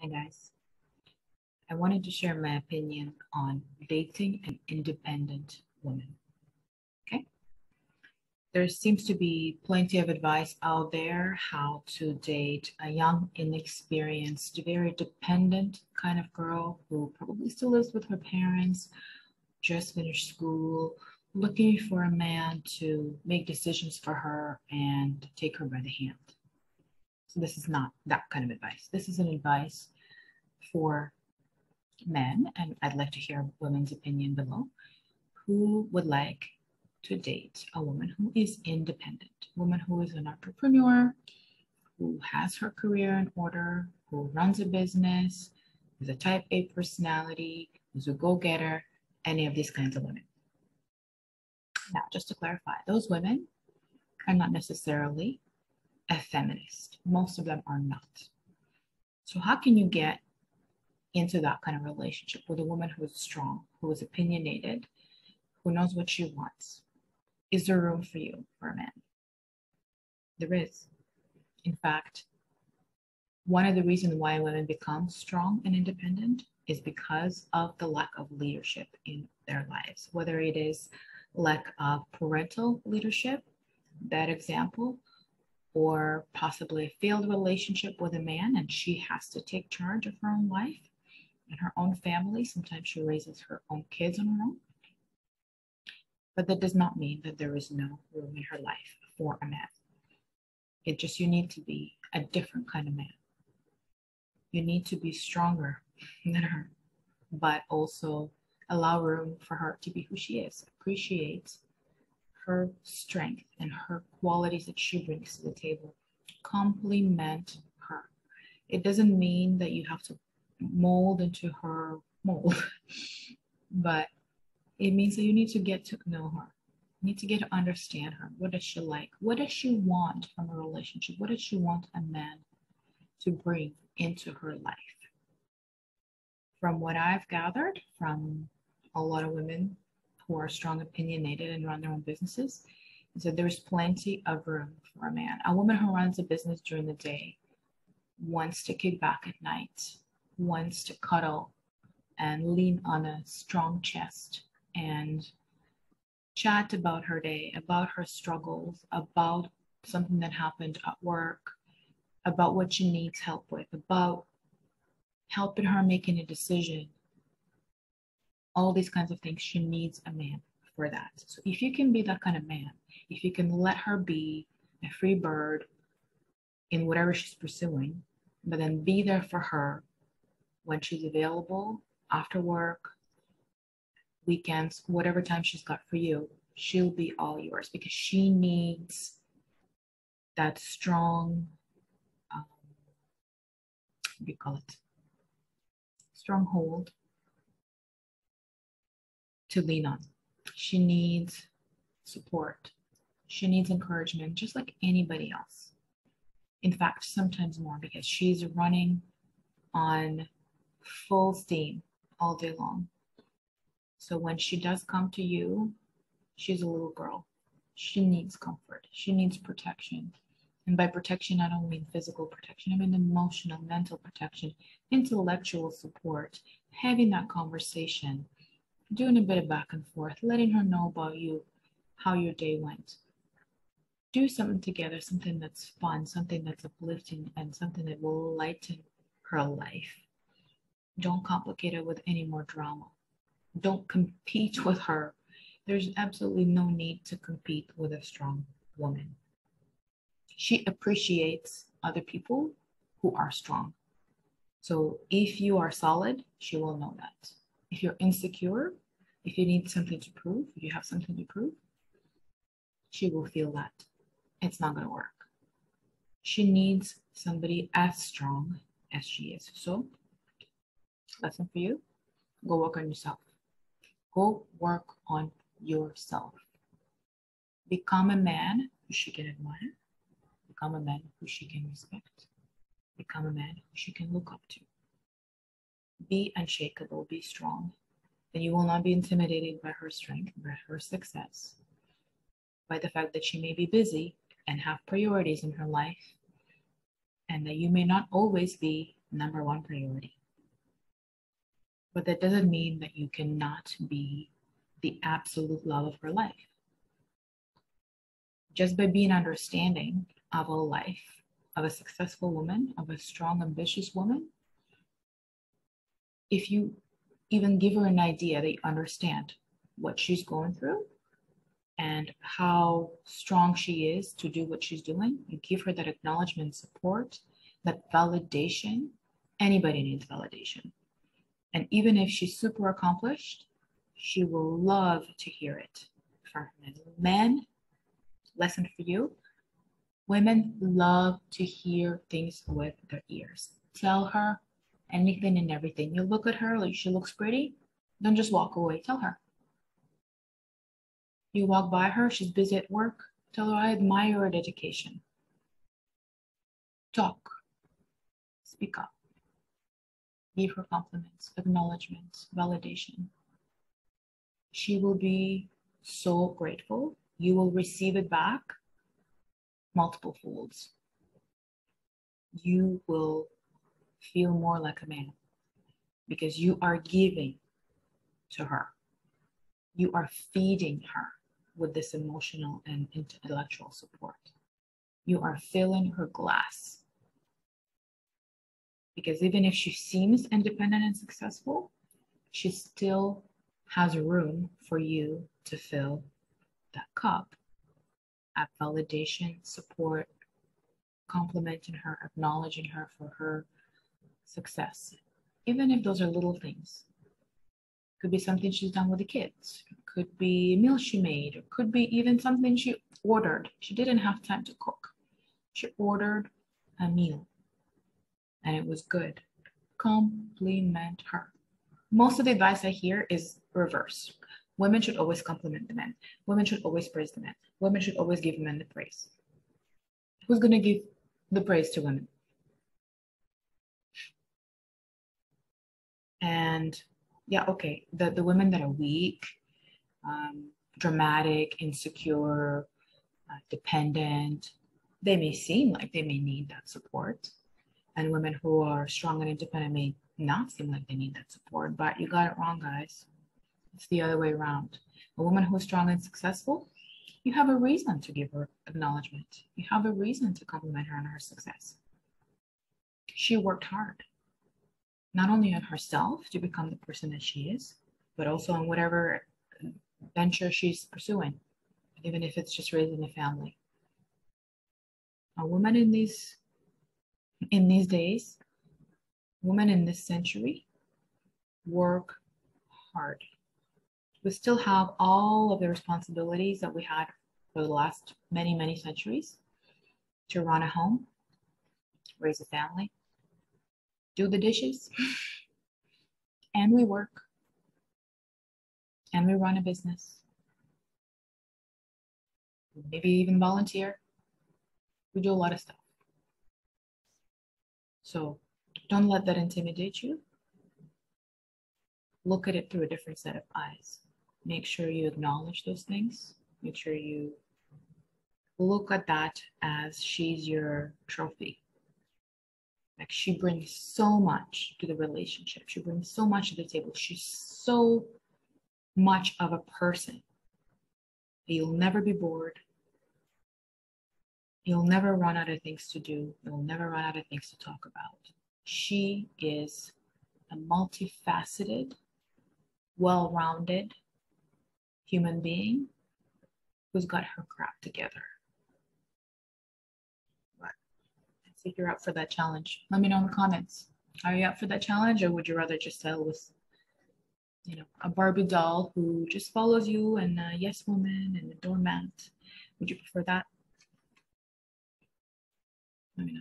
Hi, guys. I wanted to share my opinion on dating an independent woman. Okay. There seems to be plenty of advice out there how to date a young, inexperienced, very dependent kind of girl who probably still lives with her parents, just finished school, looking for a man to make decisions for her and take her by the hand. So this is not that kind of advice. This is an advice for men, and I'd like to hear women's opinion below, who would like to date a woman who is independent, woman who is an entrepreneur, who has her career in order, who runs a business, is a type A personality, who's a go-getter, any of these kinds of women. Now, just to clarify, those women are not necessarily a feminist. Most of them are not. So, how can you get into that kind of relationship with a woman who is strong, who is opinionated, who knows what she wants? Is there room for you for a man? There is. In fact, one of the reasons why women become strong and independent is because of the lack of leadership in their lives, whether it is lack of parental leadership, bad example, or possibly a failed relationship with a man and she has to take charge of her own life and her own family. Sometimes she raises her own kids on her own. But that does not mean that there is no room in her life for a man. It just, you need to be a different kind of man. You need to be stronger than her, but also allow room for her to be who she is, appreciate her strength and her qualities that she brings to the table. Complement her. It doesn't mean that you have to mold into her mold, but it means that you need to get to know her. You need to get to understand her. What does she like? What does she want from a relationship? What does she want a man to bring into her life? From what I've gathered from a lot of women who are strong, opinionated, and run their own businesses, that there's plenty of room for a man. A woman who runs a business during the day wants to kick back at night, wants to cuddle and lean on a strong chest and chat about her day, about her struggles, about something that happened at work, about what she needs help with, about helping her making a decision. All these kinds of things. She needs a man for that. So if you can be that kind of man, if you can let her be a free bird in whatever she's pursuing, but then be there for her when she's available after work, weekends, whatever time she's got for you, she'll be all yours because she needs that strong, um, what do you call it? Stronghold to lean on. She needs support. She needs encouragement, just like anybody else. In fact, sometimes more because she's running on full steam all day long. So when she does come to you, she's a little girl. She needs comfort. She needs protection. And by protection, I don't mean physical protection, I mean emotional, mental protection, intellectual support, having that conversation, doing a bit of back and forth, letting her know about you, how your day went. Do something together, something that's fun, something that's uplifting, and something that will lighten her life. Don't complicate it with any more drama. Don't compete with her. There's absolutely no need to compete with a strong woman. She appreciates other people who are strong. So if you are solid, she will know that. If you're insecure, if you need something to prove, if you have something to prove, she will feel that it's not going to work. She needs somebody as strong as she is. So lesson for you. Go work on yourself. Go work on yourself. Become a man who she can admire. Become a man who she can respect. Become a man who she can look up to. Be unshakable, be strong, and you will not be intimidated by her strength, by her success, by the fact that she may be busy and have priorities in her life, and that you may not always be number one priority. But that doesn't mean that you cannot be the absolute love of her life. Just by being understanding of a life of a successful woman, of a strong, ambitious woman, if you even give her an idea that you understand what she's going through and how strong she is to do what she's doing, you give her that acknowledgement, support, that validation. Anybody needs validation. And even if she's super accomplished, she will love to hear it from men. Men, lesson for you women love to hear things with their ears. Tell her anything and everything. You look at her like she looks pretty, don't just walk away. Tell her. You walk by her, she's busy at work. Tell her I admire her dedication. Talk. Speak up. Give her compliments, acknowledgments, validation. She will be so grateful. You will receive it back multiple folds. You will feel more like a man because you are giving to her. You are feeding her with this emotional and intellectual support. You are filling her glass. Because even if she seems independent and successful, she still has room for you to fill that cup at validation, support, complimenting her, acknowledging her for her success, even if those are little things. Could be something she's done with the kids, could be a meal she made, or could be even something she ordered. She didn't have time to cook. She ordered a meal and it was good. Compliment her. Most of the advice I hear is reverse. Women should always compliment the men. Women should always praise the men. Women should always give men the praise. Who's going to give the praise to women? And yeah, okay, the, the women that are weak, um, dramatic, insecure, uh, dependent, they may seem like they may need that support. And women who are strong and independent may not seem like they need that support, but you got it wrong, guys. It's the other way around. A woman who is strong and successful, you have a reason to give her acknowledgement. You have a reason to compliment her on her success. She worked hard not only on herself to become the person that she is, but also on whatever venture she's pursuing, even if it's just raising a family. A woman in these in these days, women in this century work hard. We still have all of the responsibilities that we had for the last many, many centuries to run a home, raise a family, do the dishes, and we work, and we run a business. Maybe even volunteer. We do a lot of stuff. So don't let that intimidate you. Look at it through a different set of eyes. Make sure you acknowledge those things. Make sure you look at that as she's your trophy. Like she brings so much to the relationship. She brings so much to the table. She's so much of a person. You'll never be bored. You'll never run out of things to do. You'll never run out of things to talk about. She is a multifaceted, well rounded human being who's got her crap together. You're up for that challenge. Let me know in the comments. Are you up for that challenge or would you rather just settle with, you know, a Barbie doll who just follows you and a yes woman and a doormat? Would you prefer that? Let me know.